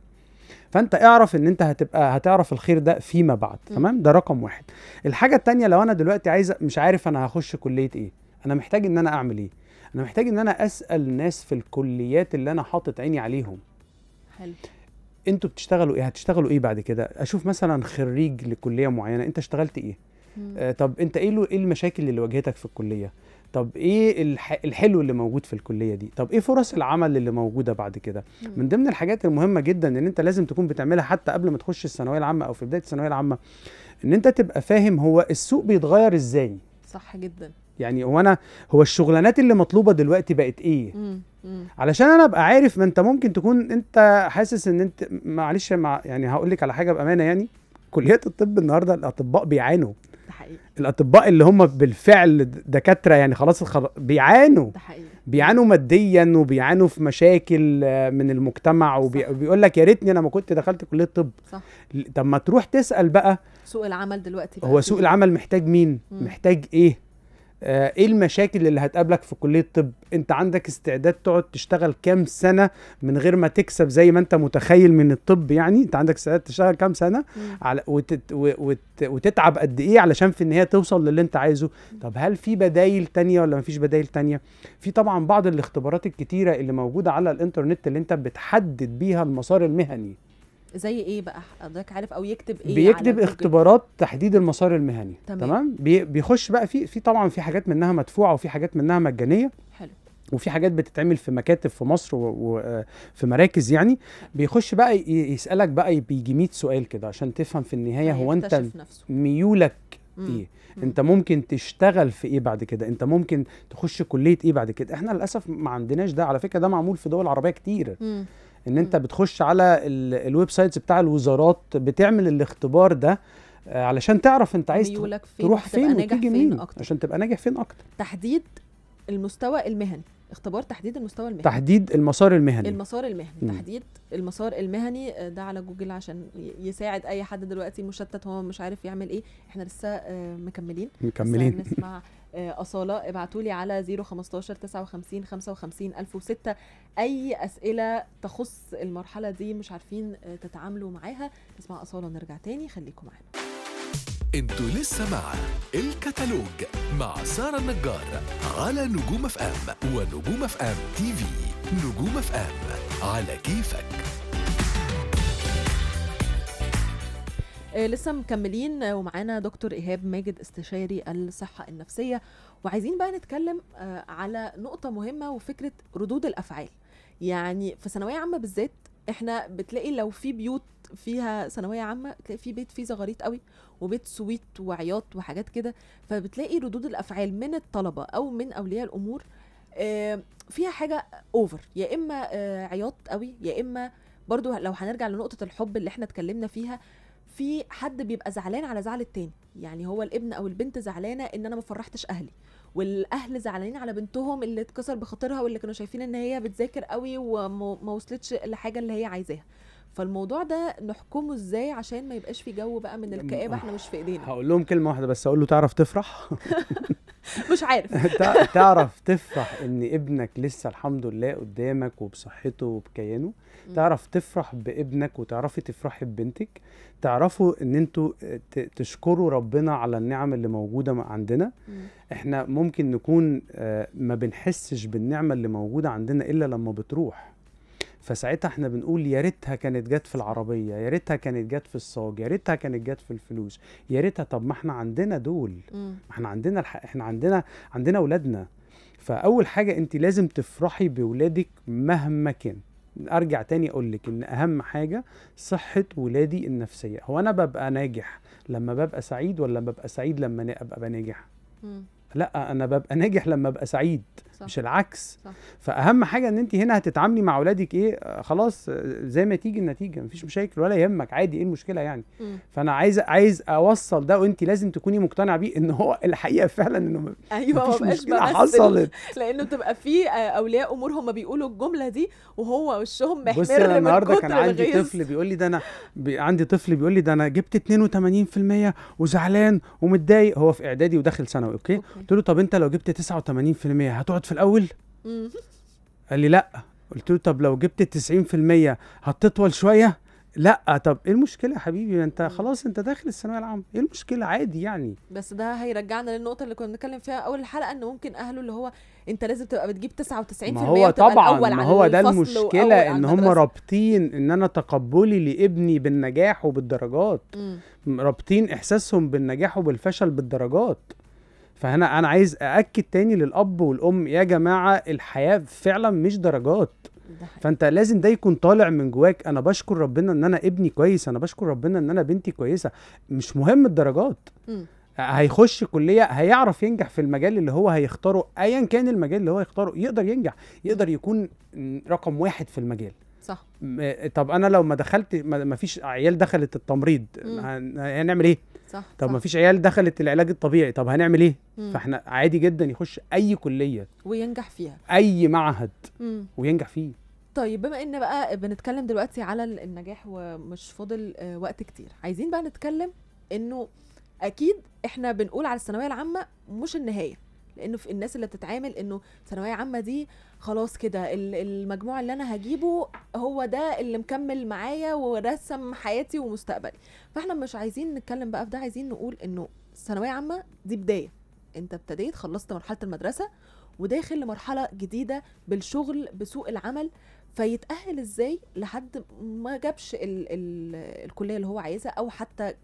فانت اعرف ان انت هتبقى هتعرف الخير ده فيما بعد. تمام؟ ده رقم واحد. الحاجة التانية لو أنا دلوقتي عايز مش عارف أنا هخش كلية إيه. أنا محتاج ان أنا اعمل إيه. أنا محتاج ان أنا اسأل ناس في الكليات اللي أنا حاطط عيني عليهم. حلو. أنتوا بتشتغلوا إيه؟ هتشتغلوا إيه بعد كده؟ أشوف مثلا خريج لكلية معينة انت اشتغلت إيه. آه، طب انت إيه إيه المشاكل اللي واجهتك في الكلية؟ طب إيه الح... الحلو اللي موجود في الكلية دي؟ طب إيه فرص العمل اللي موجودة بعد كده. من ضمن الحاجات المهمة جدا ان انت لازم تكون بتعملها حتى قبل ما تخش الثانوية العامة أو في بداية الثانوية العامة ان انت تبقى فاهم هو السوق بيتغير إزاي. صح جدا. يعني هو أنا هو الشغلانات اللي مطلوبة دلوقتي بقت إيه؟ مم. مم. علشان أنا ابقى عارف ما انت ممكن تكون انت حاسس ان انت معلش مع يعني هقول لك على حاجة بأمانة يعني كليات الطب النهارده الأطباء بيعانوا. حقيقي الأطباء اللي هم بالفعل دكاترة يعني خلاص الخر... بيعانوا. ده حقيقي بيعانوا ماديا وبيعانوا في مشاكل من المجتمع. وبيقول لك يا ريتني أنا ما كنت دخلت كلية طب. صح. طب ما تروح تسأل بقى. سوق العمل دلوقتي بقى هو سوق العمل محتاج مين؟ مم. محتاج إيه؟ إيه المشاكل اللي هتقابلك في كلية طب أنت عندك استعداد تقعد تشتغل كام سنة من غير ما تكسب زي ما أنت متخيل من الطب يعني؟ أنت عندك استعداد تشتغل كام سنة. على وتت وت وتتعب قد إيه علشان في النهاية توصل للي أنت عايزه؟ طب هل في بدايل تانية ولا مفيش بدايل تانية؟ في طبعا بعض الاختبارات الكتيرة اللي موجودة على الإنترنت اللي أنت بتحدد بيها المسار المهني. زي إيه بقى؟ حضرتك عارف أو يكتب إيه بيكتب؟ اختبارات تحديد المسار المهني تمام. تمام؟ بي بيخش بقى في في طبعا في حاجات منها مدفوعة وفي حاجات منها مجانية. حلو. وفي حاجات بتتعمل في مكاتب في مصر وفي مراكز يعني. بيخش بقى يسألك بقى بيجي 100 سؤال كده عشان تفهم في النهاية هو انت نفسه. ميولك مم. إيه؟ مم. انت ممكن تشتغل في إيه بعد كده؟ انت ممكن تخش كلية إيه بعد كده؟ إحنا للأسف ما عندناش ده. على فكرة ده معمول في دول عربية كتير. مم. إن أنت. بتخش على ال- ال websites بتاع الوزارات بتعمل الاختبار ده آه، علشان تعرف أنت عايز فين تروح فين وتيجي فين منين. عشان تبقى ناجح فين أكتر. تحديد المستوى المهني. اختبار تحديد المستوى المهني. تحديد المسار المهني. المسار المهني. مم. تحديد المسار المهني آه، ده على جوجل عشان يساعد أي حد دلوقتي مشتت هو مش عارف يعمل إيه. إحنا لسه آه، مكملين. مكملين. لسه نسمع أصالة ابعتوا لي على 015 59 55 1006 أي أسئلة تخص المرحلة دي مش عارفين آه، تتعاملوا معاها نسمع أصالة ونرجع تاني خليكم معانا. أنتوا لسه مع الكتالوج مع سارة النجار على نجوم اف ام ونجوم اف ام تي في نجوم اف ام على كيفك. لسه مكملين. آه، ومعانا دكتور إيهاب ماجد استشاري الصحة النفسية. وعايزين بقى نتكلم آه، على نقطة مهمة وفكرة ردود الأفعال. يعني في ثانوية عامة بالذات إحنا بتلاقي لو في بيوت فيها ثانوية عامة تلاقي في بيت فيه زغاريت قوي وبيت سويت وعياط وحاجات كده. فبتلاقي ردود الأفعال من الطلبة أو من أولياء الأمور آه، فيها حاجة over يا إما آه، عياط قوي يا إما برضو لو هنرجع لنقطة الحب اللي إحنا اتكلمنا فيها في حد بيبقى زعلان على زعل التاني. يعني هو الابن أو البنت زعلانة إن أنا ما فرحتش أهلي. والأهل زعلانين على بنتهم اللي اتكسر بخاطرها واللي كانوا شايفين إن هي بتذاكر قوي وما ما وصلتش لحاجة اللي هي عايزاها. فالموضوع ده نحكمه إزاي عشان ما يبقاش في جو بقى من الكآبة إحنا مش في إيدينا؟ هقول لهم كلمة واحدة بس أقول له تعرف تفرح؟ مش عارف. تع- تعرف تفرح إن ابنك لسه الحمد لله قدامك وبصحته وبكيانه. تعرف تفرح بابنك وتعرفي تفرحي ببنتك تعرفوا إن أنتوا تشكروا ربنا على النعم اللي موجودة عندنا. إحنا ممكن نكون آه، ما بنحسش بالنعمة اللي موجودة عندنا إلا لما بتروح. فساعتها إحنا بنقول يا ريتها كانت جت في العربية يا ريتها كانت جت في الصاج يا ريتها كانت جت في الفلوس. يا ريتها طب ما إحنا عندنا دول. ما إحنا عندنا الح... إحنا عندنا عندنا اولادنا فأول حاجة انت لازم تفرحي باولادك مهما كان. أرجع تاني أقول لك إن أهم حاجة صحة ولادي النفسية. هو أنا ببقى ناجح لما ببقى سعيد ولا ببقى سعيد لما أبقى ناجح. لا أنا ببقى ناجح لما أبقى سعيد. صح. مش العكس صح. فأهم حاجة إن انت هنا هتتعاملي مع أولادك إيه آه، خلاص آه، زي ما تيجي النتيجة مفيش مشاكل ولا يهمك عادي إيه المشكلة يعني مم. فأنا عايز عايز أوصل ده وانت لازم تكوني مقتنعة بيه إن هو الحقيقة فعلا إنه م- أيوه مفيش مشكلة حصلت لأنه بتبقى في آه، أولياء أمور هم بيقولوا الجملة دي وهو وشهم محمر بصي أنا النهارده كان عندي الغيظ. طفل بيقول لي ده أنا بي عندي طفل بيقول لي ده أنا جبت 82% وزعلان ومتضايق هو في إعدادي وداخل ثانوي okay. قلت له طب أنت لو جبت 89% هتقعد في الأول. قال لي لا. قلت له طب لو جبت 90% هتطول شوية؟ لا. طب إيه المشكلة يا حبيبي؟ أنت خلاص أنت داخل الثانوية العامة. إيه المشكلة؟ عادي يعني. بس ده هيرجعنا للنقطة اللي كنا بنتكلم فيها أول الحلقة إن ممكن أهله اللي هو أنت لازم تبقى بتجيب 99% ما هو طبعا ما هو ده المشكلة إن هم. رابطين إن أنا تقبلي لابني بالنجاح وبالدرجات. رابطين إحساسهم بالنجاح وبالفشل بالدرجات. فهنا أنا عايز أأكد تاني للأب والأم يا جماعة الحياة فعلا مش درجات. فأنت لازم ده يكون طالع من جواك. أنا بشكر ربنا إن أنا ابني كويس أنا بشكر ربنا إن أنا بنتي كويسة. مش مهم الدرجات. مم. هيخش كلية هيعرف ينجح في المجال اللي هو هيختاره ايا كان المجال اللي هو يختاره يقدر ينجح يقدر يكون رقم واحد في المجال. صح طب أنا لو ما دخلت ما ما فيش عيال دخلت التمريض. هن- هنعمل إيه صح طب صح. ما فيش عيال دخلت العلاج الطبيعي طب هنعمل إيه مم. فإحنا عادي جدا يخش أي كلية وينجح فيها أي معهد مم. وينجح فيه طيب بما إن بقى بنتكلم دلوقتي على ال- النجاح ومش فاضل آه، وقت كتير عايزين بقى نتكلم إنه أكيد إحنا بنقول على الثانوية العامة مش النهاية لأنه في الناس اللي بتتعامل إنه ثانوية عامة دي خلاص كده ال- المجموع اللي أنا هجيبه هو ده اللي مكمل معايا ورسم حياتي ومستقبلي. فإحنا مش عايزين نتكلم بقى في ده عايزين نقول إنه ثانوية عامة دي بداية. أنت ابتديت خلصت مرحلة المدرسة وداخل لمرحلة جديدة بالشغل بسوق العمل فيتأهل إزاي لحد ما جابش ال ال الكلية اللي هو عايزها أو حتى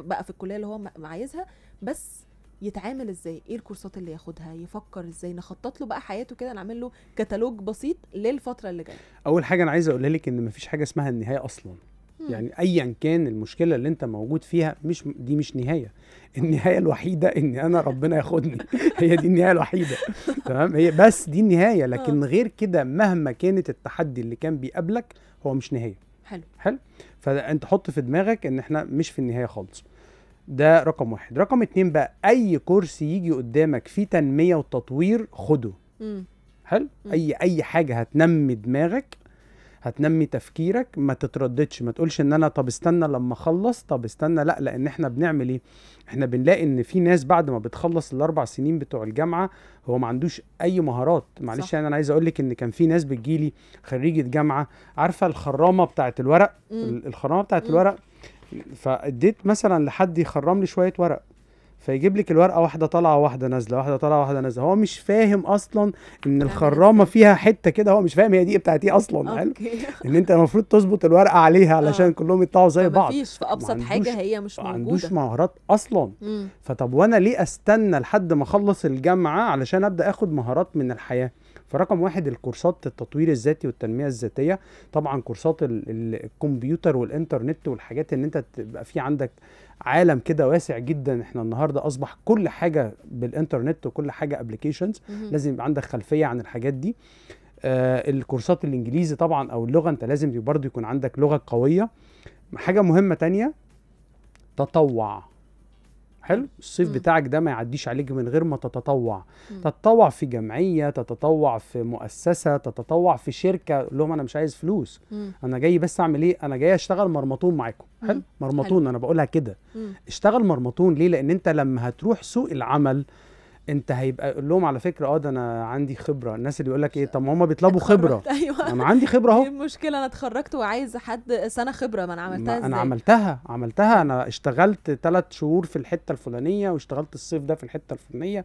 بقى في الكلية اللي هو عايزها بس يتعامل إزاي؟ إيه الكورسات اللي ياخدها؟ يفكر إزاي؟ نخطط له بقى حياته كده نعمل له كتالوج بسيط للفترة اللي جاية. أول حاجة أنا عايز أقولها لك إن مفيش حاجة اسمها النهاية أصلا. مم. يعني ايا كان المشكلة اللي أنت موجود فيها مش دي مش نهاية. النهاية الوحيدة إن أنا ربنا ياخدني. هي دي النهاية الوحيدة. تمام؟ هي بس دي النهاية. لكن غير كده مهما كانت التحدي اللي كان بيقابلك هو مش نهاية. حلو. حلو؟ فأنت حط في دماغك إن إحنا مش في النهاية خالص. ده رقم واحد رقم اتنين بقى أي كورس يجي قدامك فيه تنمية وتطوير خده مم. حلو. أي أي حاجة هتنمي دماغك هتنمي تفكيرك ما تترددش ما تقولش إن أنا طب استنى لما أخلص طب استنى لأ لأن إحنا بنعمل إيه إحنا بنلاقي إن في ناس بعد ما بتخلص الأربع سنين بتوع الجامعة هو ما عندوش أي مهارات معلش. يعني أنا عايز أقول لك إن كان في ناس بتجيلي خريجة جامعة عارفة الخرامة بتاعه الورق. ال- الخرامة بتاعه. الورق فاديت مثلا لحد يخرم لي شوية ورق فيجيب لك الورقة واحدة طالعة واحدة نازلة واحدة طالعة واحدة نازلة. هو مش فاهم أصلا إن الخرامة فيها حتة كده هو مش فاهم هي دي بتاعت إيه أصلا حلو؟ إن أنت المفروض تظبط الورقة عليها علشان آه. كلهم يطلعوا زي بعض. مفيش في أبسط حاجة هي مش ما عندوش موجوده مهارات أصلا. مم. فطب وأنا ليه أستنى لحد ما أخلص الجامعة علشان أبدأ آخد مهارات من الحياة؟ فرقم واحد الكورسات التطوير الذاتي والتنمية الذاتية. طبعا كورسات ال- ال- الكمبيوتر والإنترنت والحاجات إن أنت تبقى في عندك عالم كده واسع جدا. إحنا النهارده أصبح كل حاجة بالإنترنت وكل حاجة ابلكيشنز مهم. لازم يبقى عندك خلفية عن الحاجات دي. آه الكورسات الإنجليزي طبعا أو اللغة أنت لازم برضه يكون عندك لغة قوية. حاجة مهمة تانية تطوع. حلو الصيف مم. بتاعك ده ما يعديش عليك من غير ما تتطوع مم. تتطوع في جمعية تتطوع في مؤسسة تتطوع في شركة لهم أنا مش عايز فلوس مم. أنا جاي بس أعمل إيه أنا جاي أشتغل مرمطون معاكم حلو. مرمطون أنا بقولها كده. اشتغل مرمطون ليه لأن أنت لما هتروح سوق العمل انت هيبقى قول لهم على فكرة آه ده أنا عندي خبرة. الناس اللي يقول لك إيه طب ما هم بيطلبوا خبرة. أيوه. أنا عندي خبرة أهو. المشكلة؟ أنا اتخرجت وعايز حد سنة خبرة ما أنا عملتها إزاي أنا عملتها عملتها. أنا اشتغلت ثلاث شهور في الحتة الفلانية واشتغلت الصيف ده في الحتة الفلانية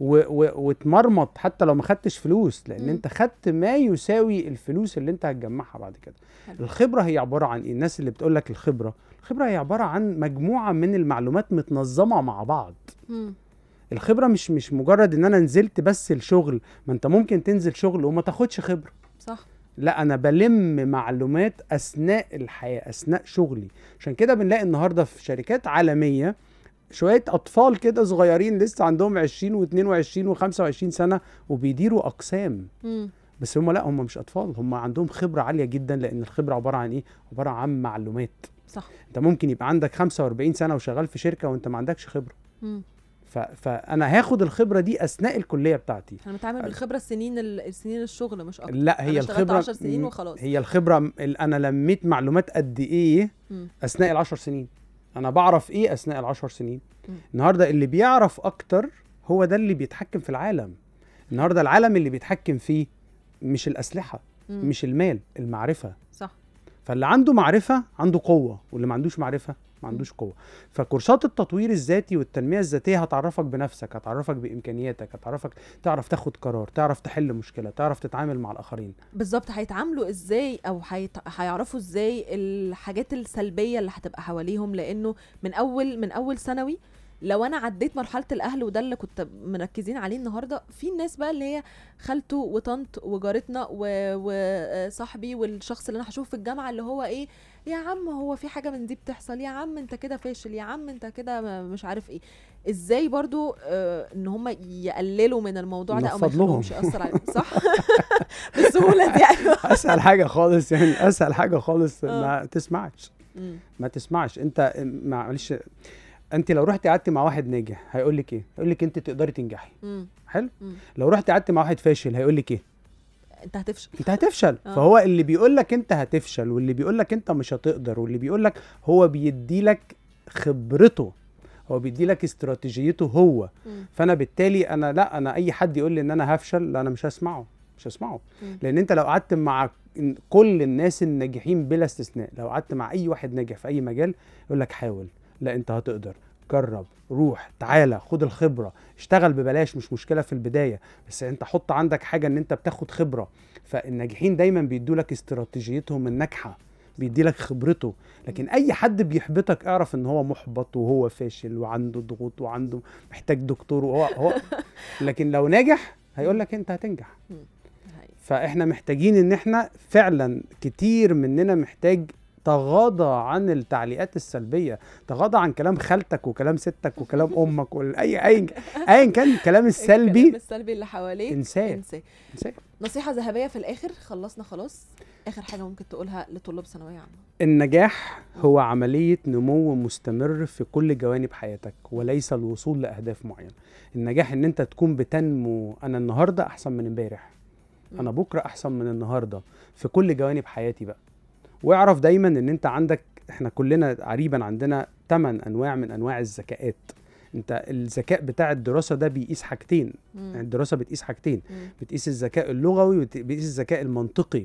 واتمرمط حتى لو ما خدتش فلوس لأن مم. أنت خدت ما يساوي الفلوس اللي أنت هتجمعها بعد كده. حلو. الخبرة هي عبارة عن إيه؟ الناس اللي بتقول لك الخبرة. الخبرة هي عبارة عن مجموعة من المعلومات متنظمة مع بعض. مم. الخبرة مش مش مجرد إن أنا نزلت بس الشغل ما أنت ممكن تنزل شغل وما تاخدش خبرة. صح. لا أنا بلم معلومات أثناء الحياة أثناء شغلي. عشان كده بنلاقي النهارده في شركات عالمية شوية أطفال كده صغيرين لسه عندهم 20 و22 و25 سنة وبيديروا أقسام. مم. بس هم لا هم مش أطفال هم عندهم خبرة عالية جدا لأن الخبرة عبارة عن إيه؟ عبارة عن معلومات. صح. أنت ممكن يبقى عندك 45 سنة وشغال في شركة وأنت ما عندكش خبرة. مم. فانا هاخد الخبرة دي أثناء الكلية بتاعتي أنا متعامل بالخبرة السنين ال- السنين الشغل مش أكتر لا هي أنا الخبرة 10 سنين وخلاص. هي الخبرة ال- أنا لميت معلومات قد إيه. أثناء العشر سنين أنا بعرف إيه أثناء العشر سنين. النهارده اللي بيعرف أكتر هو ده اللي بيتحكم في العالم النهارده العالم اللي بيتحكم فيه مش الأسلحة. مش المال المعرفة فاللي عنده معرفة عنده قوة واللي ما عندوش معرفة ما عندوش قوة. فكورسات التطوير الذاتي والتنمية الذاتية هتعرفك بنفسك هتعرفك بإمكانياتك هتعرفك تعرف تاخد قرار تعرف تحل مشكلة تعرف تتعامل مع الآخرين. بالظبط. هيتعاملوا إزاي أو هيت... هيعرفوا إزاي الحاجات السلبية اللي هتبقى حواليهم؟ لأنه من أول من أول ثانوي لو أنا عديت مرحلة الأهل وده اللي كنت مركزين عليه النهارده في الناس بقى اللي هي خالته وطنط وجارتنا وصاحبي والشخص اللي أنا هشوفه في الجامعة اللي هو إيه يا عم هو في حاجة من دي بتحصل يا عم أنت كده فاشل يا عم أنت كده مش عارف إيه إزاي برضو آه إن هم يقللوا من الموضوع ده أو ما. يخلوهمش يأثر عليهم صح بالسهوله دي أيوه أسهل حاجة خالص يعني أسهل حاجة خالص آه. ما تسمعش. ما تسمعش أنت معلش انت لو رحت قعدت مع واحد ناجح هيقول لك إيه هيقول لك انت تقدري تنجحي مم. حلو مم. لو رحت قعدت مع واحد فاشل هيقول لك إيه انت هتفشل انت هتفشل آه. فهو اللي بيقول لك انت هتفشل واللي بيقول لك انت مش هتقدر واللي بيقول لك هو بيدي لك خبرته هو بيدي لك استراتيجيته هو مم. فأنا بالتالي أنا لا أنا أي حد يقول لي إن أنا هفشل لا أنا مش هسمعه مش هسمعه مم. لأن أنت لو قعدت مع كل الناس الناجحين بلا استثناء لو قعدت مع أي واحد ناجح في أي مجال يقول لك حاول لا انت هتقدر. جرب روح تعالى خد الخبرة. اشتغل ببلاش مش مشكلة في البداية بس انت حط عندك حاجة ان انت بتاخد خبرة. فالناجحين دايما بيدوا لك استراتيجيتهم الناجحة بيدي لك خبرته. لكن أي حد بيحبطك اعرف إن هو محبط وهو فاشل وعنده ضغوط وعنده محتاج دكتور وهو هو لكن لو ناجح هيقول لك انت هتنجح. فاحنا محتاجين إن إحنا فعلا كتير مننا محتاج تغاضى عن التعليقات السلبية تغاضى عن كلام خالتك وكلام ستك وكلام أمك واي اي ايا كان الكلام السلبي الكلام السلبي اللي حواليك انساه. انساه. نصيحة ذهبية في الآخر خلصنا خلاص. آخر حاجة ممكن تقولها لطلاب ثانوية عامة. النجاح هو عملية نمو مستمر في كل جوانب حياتك وليس الوصول لأهداف معينة. النجاح إن أنت تكون بتنمو أنا النهاردة أحسن من امبارح أنا مم. بكرة أحسن من النهاردة في كل جوانب حياتي بقى. واعرف دايما إن أنت عندك إحنا كلنا تقريبا عندنا 8 أنواع من أنواع الذكاءات أنت الذكاء بتاع الدراسة ده بيقيس حاجتين يعني مم. الدراسة بتقيس حاجتين مم. بتقيس الذكاء اللغوي وبتقيس الذكاء المنطقي.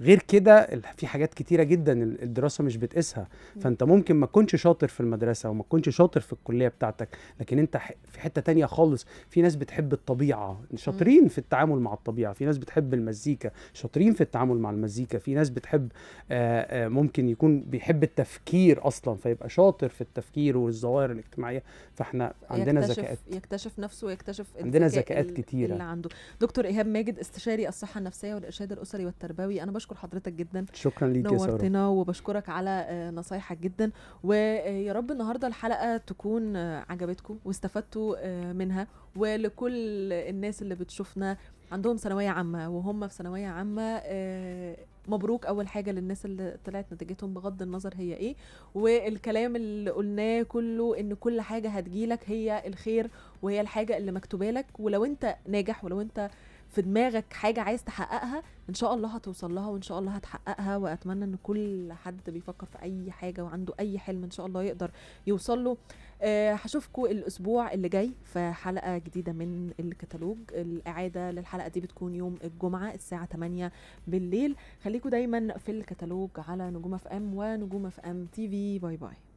غير كده في حاجات كتيرة جدا ال- الدراسة مش بتقيسها. فأنت ممكن ما تكونش شاطر في المدرسة وما تكونش شاطر في الكلية بتاعتك لكن أنت في حتة تانية خالص. في ناس بتحب الطبيعة شاطرين في التعامل مع الطبيعة. في ناس بتحب المزيكا شاطرين في التعامل مع المزيكا. في ناس بتحب آه، آه، ممكن يكون بيحب التفكير أصلا فيبقى شاطر في التفكير والظواهر الاجتماعية. فإحنا عندنا ذكاءات يكتشف نفسه ويكتشف عندنا ذكاءات كتيرة. اللي عنده. دكتور إيهاب ماجد استشاري الصحة النفسية والإرشاد الأسري والتربوي. أنا بشكر حضرتك جدا. شكرا ليك يا سارة. نورتنا وبشكرك على آه، نصايحك جدا. ويا رب النهارده الحلقة تكون آه، عجبتكم واستفدتوا آه، منها. ولكل الناس اللي بتشوفنا عندهم ثانوية عامة وهم في ثانوية عامة آه، مبروك أول حاجة للناس اللي طلعت نتيجتهم بغض النظر هي إيه. والكلام اللي قلناه كله إن كل حاجة هتجيلك هي الخير وهي الحاجة اللي مكتوبة لك. ولو أنت ناجح ولو أنت في دماغك حاجة عايز تحققها إن شاء الله هتوصل لها وإن شاء الله هتحققها وأتمنى إن كل حد بيفكر في أي حاجة وعنده أي حلم إن شاء الله يقدر يوصل له. آه، هشوفكم الأسبوع اللي جاي في حلقة جديدة من الكتالوج. الإعادة للحلقة دي بتكون يوم الجمعة الساعة 8 بالليل. خليكم دايما في الكتالوج على نجوم FM ونجوم FM TV. bye bye.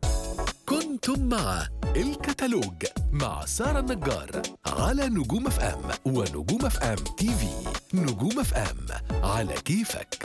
كنتم مع الكتالوج مع سارة النجار على نجوم اف إم ونجوم اف إم تي في. نجوم اف إم على كيفك.